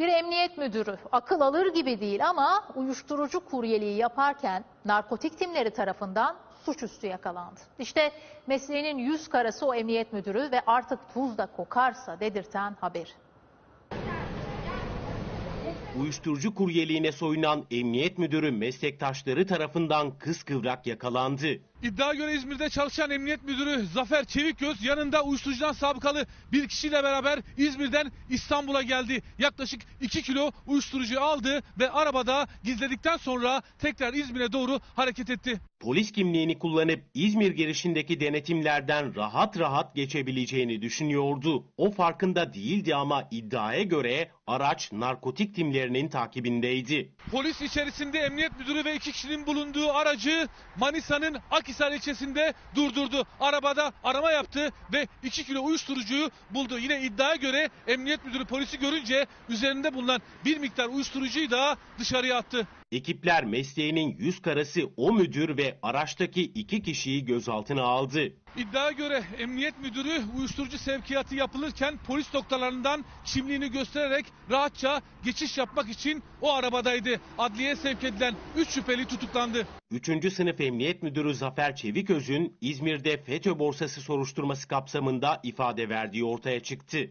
Bir emniyet müdürü akıl alır gibi değil ama uyuşturucu kuryeliği yaparken narkotik timleri tarafından suçüstü yakalandı. İşte mesleğinin yüz karası o emniyet müdürü ve artık tuz da kokarsa dedirten haber. Uyuşturucu kuryeliğine soyunan emniyet müdürü meslektaşları tarafından kıskıvrak yakalandı. İddia göre İzmir'de çalışan emniyet müdürü Zafer Çevikgöz yanında uyuşturucudan sabıkalı bir kişiyle beraber İzmir'den İstanbul'a geldi. Yaklaşık 2 kilo uyuşturucu aldı ve arabada gizledikten sonra tekrar İzmir'e doğru hareket etti. Polis kimliğini kullanıp İzmir girişindeki denetimlerden rahat rahat geçebileceğini düşünüyordu. O farkında değildi ama iddiaya göre araç narkotik timlerinin takibindeydi. Polis içerisinde emniyet müdürü ve iki kişinin bulunduğu aracı Manisa'nın Akhisar ilçesinde durdurdu. Arabada arama yaptı ve 2 kilo uyuşturucuyu buldu. Yine iddiaya göre emniyet müdürü polisi görünce üzerinde bulunan bir miktar uyuşturucuyu da dışarıya attı. Ekipler mesleğinin yüz karası o müdür ve araçtaki iki kişiyi gözaltına aldı. İddiaya göre emniyet müdürü uyuşturucu sevkiyatı yapılırken polis noktalarından kimliğini göstererek rahatça geçiş yapmak için o arabadaydı. Adliyeye sevk edilen 3 şüpheli tutuklandı. Üçüncü sınıf emniyet müdürü Zafer Çeviköz'ün İzmir'de FETÖ borsası soruşturması kapsamında ifade verdiği ortaya çıktı.